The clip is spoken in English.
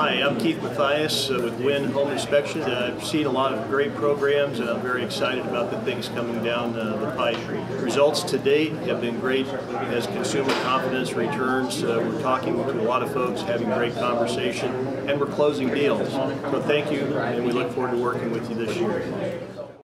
Hi, I'm Keith Mathias uh, with Win Home Inspection. Uh, I've seen a lot of great programs and I'm very excited about the things coming down uh, the pipe. Results to date have been great as consumer confidence returns. Uh, we're talking to a lot of folks, having great conversation, and we're closing deals. So thank you and we look forward to working with you this year.